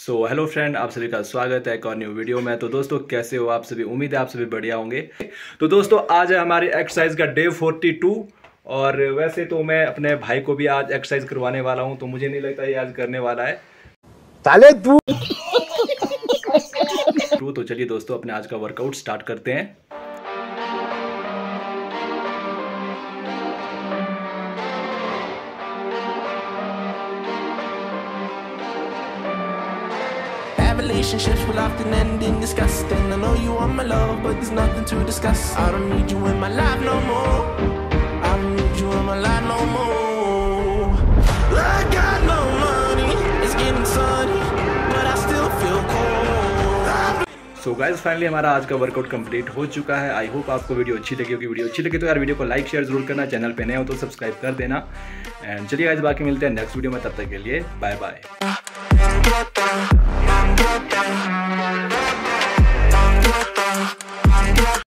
So hello friend आप सभी का स्वागत है एक और न्यू वीडियो में। तो दोस्तों कैसे हो आप सभी? उम्मीद है आप सभी बढ़िया होंगे। तो दोस्तों आज है हमारी एक्सरसाइज का डे 42 और वैसे तो मैं अपने भाई को भी आज एक्सरसाइज करवाने वाला हूँ तो मुझे नहीं लगता ये आज करने वाला है। साले तू। तो चलिए दोस्तों अपने आज का वर्कआउट स्टार्ट करते हैं। Relationships will often end in disgusting. I know you want my love, but there's nothing to discuss. I don't need you in my life no more. I don't need you in my life no more. I got no money, it's getting sunny, but I still feel cold. So guys finally हमारा आज का workout complete हो चुका है I hope आपको video अच्छी लगी होगी वीडियो अच्छी लगी तो यार वीडियो को लाइक शेयर ज़रूर करना चैनल पे नए हो तो सब्सक्राइब कर देना एंड चलिए गाइज़ बाकी मिलते हैं नेक्स्ट वीडियो में तब तक के लिए बाय बाय